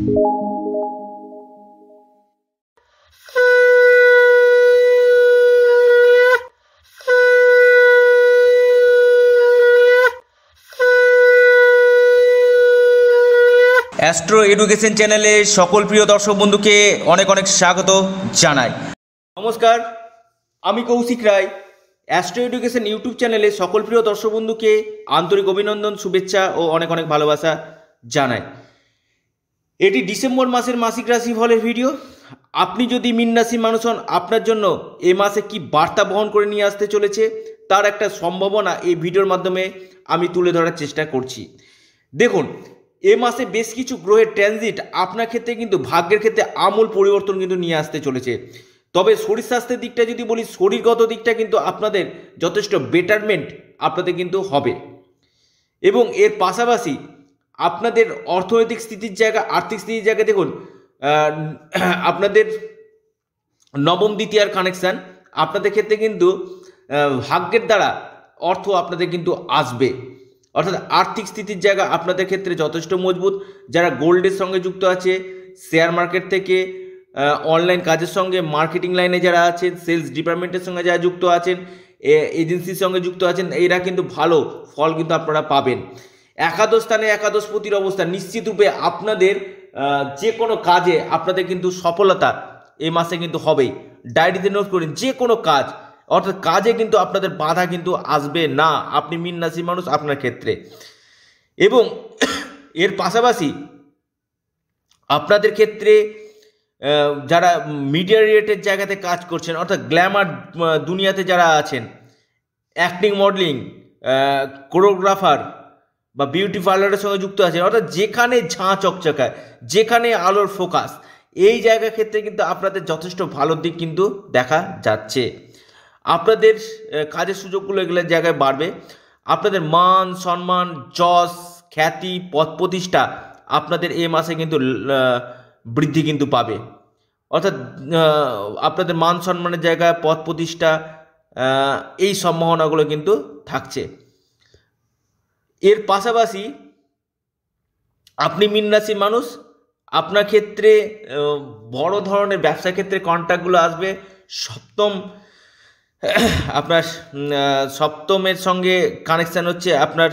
Astro education চ্যানেলে সকল প্রিয় দর্শক বন্ধুকে অনেক অনেক স্বাগত জানাই। নমস্কার, আমি Koushik Roy. Astro education YouTube চ্যানেলে সকল প্রিয় দর্শক বন্ধুকে আন্তরিক অভিনন্দন, শুভেচ্ছা ও অনেক অনেক ভালোবাসা জানাই। এটি ডিসেম্বর মাসের মাসিক রাশি ফলের ভিডিও। আপনি যদি মিন রাশি মানুষ হন, আপনার জন্য এ মাসে কি বার্তা বহন করে নিয়ে আসতে চলেছে, তার একটা সম্ভাবনা এই ভিডিওর মাধ্যমে আমি তুলে ধরার চেষ্টা করছি। দেখুন, এ মাসে বেশ কিছু গ্রহের ট্রানজিট আপনার ক্ষেত্রে কিন্তু ভাগ্যের ক্ষেত্রে আমূল পরিবর্তন কিন্তু নিয়ে আসতে চলেছে। তবে শরীর স্বাস্থ্যের দিকটা যদি বলি, শরীরগত দিকটা কিন্তু আপনাদের যথেষ্ট বেটারমেন্ট আপনাদের কিন্তু হবে। এবং এর পাশাপাশি আপনাদের অর্থনৈতিক স্থিতির জায়গা, আর্থিক স্থিতির জায়গা দেখুন আপনাদের নবম, দ্বিতীয়ার কানেকশান আপনাদের ক্ষেত্রে কিন্তু ভাগ্যের দ্বারা অর্থ আপনাদের কিন্তু আসবে। অর্থাৎ আর্থিক স্থিতির জায়গা আপনাদের ক্ষেত্রে যথেষ্ট মজবুত। যারা গোল্ডের সঙ্গে যুক্ত আছে শেয়ার মার্কেট থেকে অনলাইন কাজের সঙ্গে মার্কেটিং লাইনে যারা আছেন সেলস ডিপার্টমেন্টের সঙ্গে যারা যুক্ত আছেন এজেন্সির সঙ্গে যুক্ত আছেন, এরা কিন্তু ভালো ফল কিন্তু আপনারা পাবেন। একাদশ স্থানে একাদশ পতির অবস্থা নিশ্চিতরূপে আপনাদের যে কোনো কাজে আপনাদের কিন্তু সফলতা এই মাসে কিন্তু হবেই। ডায়েরিতে নোট করুন যে কোনো কাজ, অর্থাৎ কাজে কিন্তু আপনাদের বাধা কিন্তু আসবে না। আপনি মিন রাশির মানুষ আপনার ক্ষেত্রে। এবং এর পাশাপাশি আপনাদের ক্ষেত্রে যারা মিডিয়া রিলেটেড জায়গাতে কাজ করছেন, অর্থাৎ গ্ল্যামার দুনিয়াতে যারা আছেন অ্যাক্টিং মডেলিং কোরিওগ্রাফার বা বিউটি পার্লারের সঙ্গে যুক্ত আছেন অর্থাৎ যেখানে ঝাঁ চকচকায়, যেখানে আলোর ফোকাস, এই জায়গা ক্ষেত্রে কিন্তু আপনাদের যথেষ্ট ভালো দিক কিন্তু দেখা যাচ্ছে। আপনাদের কাজের সুযোগগুলো এগুলো জায়গায় বাড়বে। আপনাদের মান, সম্মান, যশ, খ্যাতি, পথ প্রতিষ্ঠা আপনাদের এ মাসে কিন্তু বৃদ্ধি কিন্তু পাবে। অর্থাৎ আপনাদের মান, সম্মানের জায়গায় পথ প্রতিষ্ঠা এই সম্ভাবনাগুলো কিন্তু থাকছে। এর পাশাপাশি আপনি মিন রাশির মানুষ, আপনার ক্ষেত্রে বড় ধরনের ব্যবসা ক্ষেত্রে কন্ট্যাক্টগুলো আসবে। সপ্তম, আপনার সপ্তমের সঙ্গে কানেকশান হচ্ছে আপনার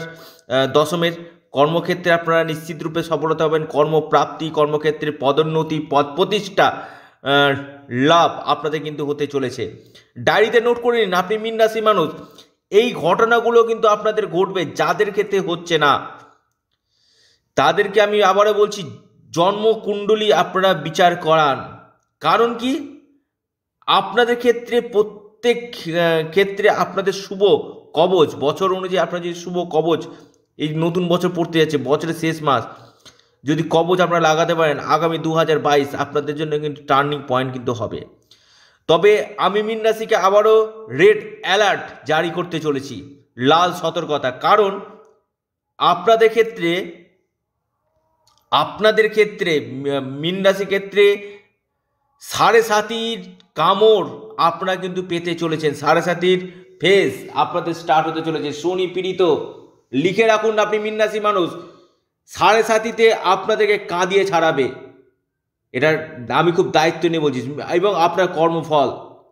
দশমের। কর্মক্ষেত্রে আপনারা নিশ্চিত রূপে সফলতা হবেন। কর্মপ্রাপ্তি, কর্মক্ষেত্রে পদোন্নতি পদ প্রতিষ্ঠা লাভ আপনাদের কিন্তু হতে চলেছে। ডায়েরিতে নোট করে নিন, আপনি মিন রাশি মানুষ এই ঘটনাগুলো কিন্তু আপনাদের ঘটবে, যাদের ক্ষেত্রে হচ্ছে না। তাদেরকে আমি আবারও বলছি, জন্মকুণ্ডলী আপনারা বিচার করান। কারণ কি? আপনাদের ক্ষেত্রে প্রত্যেক ক্ষেত্রে আপনাদের শুভ কবচ, বছর অনুযায়ী আপনার যে শুভ কবচ, এই নতুন বছর পড়তে যাচ্ছে, বছরের শেষ মাস, যদি কবচ আপনারা লাগাতে পারেন, আগামী দু হাজার বাইশ আপনাদের জন্য কিন্তু টার্নিং পয়েন্ট কিন্তু হবে। তবে আমি মিন রাশিকে আবারও রেড অ্যালার্ট জারি করতে চলেছি, লাল সতর্কতা। কারণ আপনাদের ক্ষেত্রে আপনাদের ক্ষেত্রে মি- মিন রাশি ক্ষেত্রে সাড়ে সাতির কামড় আপনারা কিন্তু পেতে চলেছেন। সাড়ে সাতির ফেস আপনাদের স্টার্ট হতে চলেছে। শনি পীড়িত, লিখে রাখুন আপনি মিন্নাসি মানুষ, সাড়ে সাতিতে আপনাদেরকে কাঁদিয়ে ছাড়াবে। এটার আমি খুব দায়িত্ব নিয়ে বলছি। এবং আপনার কর্মফল,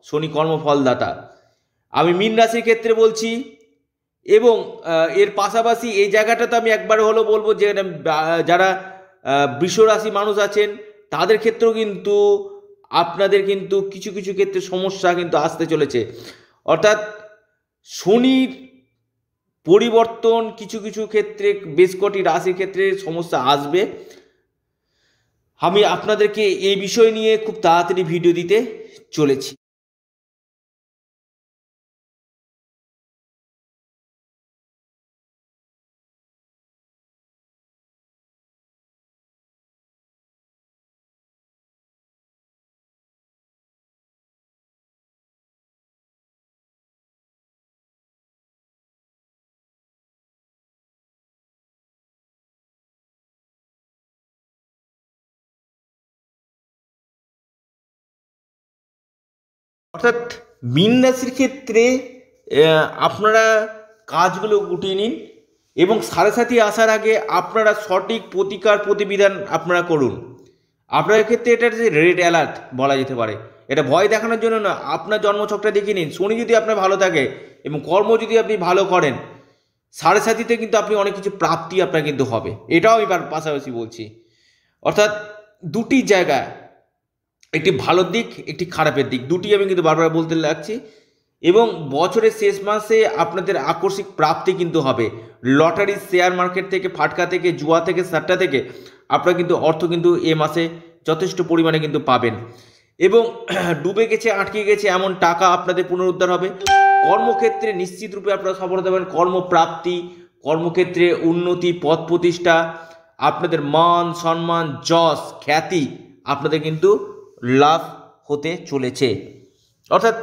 শনি কর্মফলদাতা। আমি মিন রাশির ক্ষেত্রে বলছি, এবং এর পাশাপাশি এই জায়গাটা তো আমি একবার হলো বলব যে যারা বৃষ রাশি মানুষ আছেন, তাদের ক্ষেত্রেও কিন্তু আপনাদের কিন্তু কিছু কিছু ক্ষেত্রে সমস্যা কিন্তু আসতে চলেছে। অর্থাৎ শনির পরিবর্তন কিছু কিছু ক্ষেত্রে বেশ কটি রাশির ক্ষেত্রে সমস্যা আসবে। আমি আপনাদেরকে এই বিষয় নিয়ে খুব তাড়াতাড়ি ভিডিও দিতে চলেছি। অর্থাৎ মিন রাশির ক্ষেত্রে আপনারা কাজগুলো গুটিয়ে নিন এবং সাড়ে সাথী আসার আগে আপনারা সঠিক প্রতিকার প্রতিবিধান আপনারা করুন। আপনার ক্ষেত্রে এটা যে রেড অ্যালার্ট বলা যেতে পারে। এটা ভয় দেখানোর জন্য না আপনার জন্মছকটা দেখে নিন। শনি যদি আপনার ভালো থাকে এবং কর্ম যদি আপনি ভালো করেন, সাড়ে সাথীতে কিন্তু আপনি অনেক কিছু প্রাপ্তি আপনার কিন্তু হবে। এটাও আমি পাশাপাশি বলছি। অর্থাৎ দুটি জায়গা একটি ভালো দিক, একটি খারাপের দিক। দুটি আমি কিন্তু বারবার বলতে লাগছি। এবং বছরের শেষ মাসে আপনাদের আকস্মিক প্রাপ্তি কিন্তু হবে। লটারি শেয়ার মার্কেট থেকে, ফাটকা থেকে, জুয়া থেকে, সাট্টা থেকে আপনারা কিন্তু অর্থ কিন্তু এ মাসে যথেষ্ট পরিমাণে কিন্তু পাবেন। এবং ডুবে গেছে, আটকে গেছে এমন টাকা আপনাদের পুনরুদ্ধার হবে। কর্মক্ষেত্রে নিশ্চিত রূপে আপনারা সফলতা পাবেন। কর্মপ্রাপ্তি, কর্মক্ষেত্রে উন্নতি পদ প্রতিষ্ঠা, আপনাদের মান, সম্মান, যশ, খ্যাতি আপনাদের কিন্তু লাভ হতে চলেছে। অর্থাৎ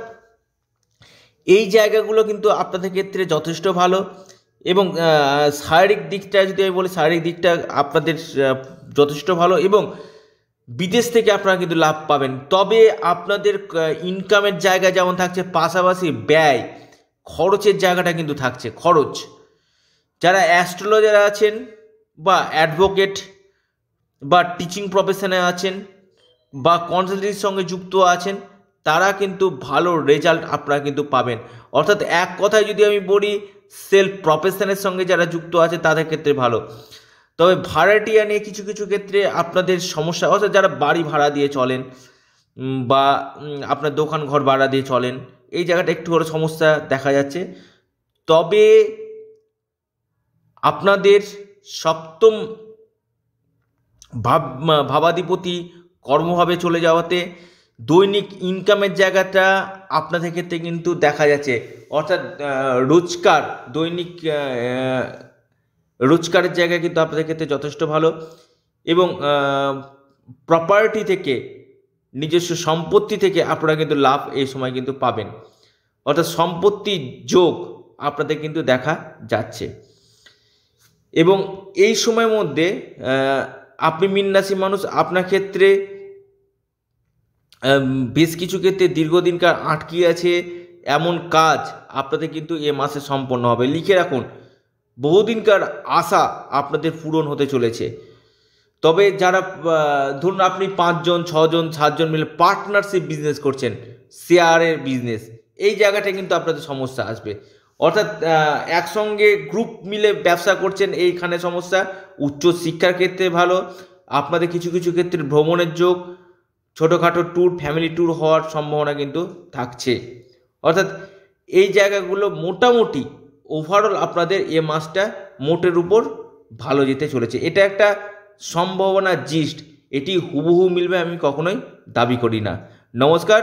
এই জায়গাগুলো কিন্তু আপনাদের ক্ষেত্রে যথেষ্ট ভালো এবং শারীরিক দিকটা যদি আমি বলি, শারীরিক দিকটা আপনাদের যথেষ্ট ভালো এবং বিদেশ থেকে আপনারা কিন্তু লাভ পাবেন। তবে আপনাদের ইনকামের জায়গা যেমন থাকছে, পাশাপাশি ব্যয়, খরচের জায়গাটা কিন্তু থাকছে, খরচ। যারা অ্যাস্ট্রোলজার আছেন বা অ্যাডভোকেট বা টিচিং প্রফেশনে আছেন বা কনসালটেন্সির সঙ্গে যুক্ত আছেন, তারা কিন্তু ভালো রেজাল্ট আপনারা কিন্তু পাবেন। অর্থাৎ এক কথায় যদি আমি বলি সেলফ প্রফেশনের সঙ্গে যারা যুক্ত আছে, তাদের ক্ষেত্রে ভালো। তবে ভাড়াটিয়া নিয়ে কিছু কিছু ক্ষেত্রে আপনাদের সমস্যা, অর্থাৎ যারা বাড়ি ভাড়া দিয়ে চলেন বা আপনার দোকান ঘর ভাড়া দিয়ে চলেন, এই জায়গাটা একটু করে সমস্যা দেখা যাচ্ছে। তবে আপনাদের সপ্তম ভাব ভাবাধিপতি কর্মভাবে চলে যাওয়াতে দৈনিক ইনকামের জায়গাটা আপনাদের ক্ষেত্রে কিন্তু দেখা যাচ্ছে। অর্থাৎ আহ, রোজগার দৈনিক আহ, রোজগারের জায়গা কিন্তু আপনাদের ক্ষেত্রে যথেষ্ট ভালো এবং প্রপার্টি থেকে নিজস্ব সম্পত্তি থেকে আপনারা কিন্তু লাভ এই সময় কিন্তু পাবেন। অর্থাৎ সম্পত্তি যোগ আপনাদের কিন্তু দেখা যাচ্ছে। এবং এই সময়ের মধ্যে আপনি মিন রাশির মানুষ, আপনার ক্ষেত্রে বেশ কিছু ক্ষেত্রে দীর্ঘদিনকার আটকে আছে এমন কাজ আপনাদের কিন্তু এ মাসে সম্পন্ন হবে। লিখে রাখুন, বহুদিনকার আশা আপনাদের পূরণ হতে চলেছে। তবে যারা ধরুন আপনি পাঁচজন, ছজন, সাতজন মিলে পার্টনারশিপ বিজনেস করছেন শেয়ারের বিজনেস এই জায়গাটা কিন্তু আপনাদের সমস্যা আসবে। অর্থাৎ একসঙ্গে গ্রুপ মিলে ব্যবসা করছেন এইখানে সমস্যা। উচ্চ শিক্ষার ক্ষেত্রে ভালো, আপনাদের কিছু কিছু ক্ষেত্রে ভ্রমণের যোগ, ছোটোখাটো ট্যুর ফ্যামিলি ট্যুর হওয়ার সম্ভাবনা কিন্তু থাকছে। অর্থাৎ, এই জায়গাগুলো মোটামুটি ওভারঅল আপনাদের এ মাসটা মোটের উপর ভালো যেতে চলেছে। এটা একটা সম্ভাবনা জিস্ট এটি হুবহু মিলবে আমি কখনোই দাবি করি না। নমস্কার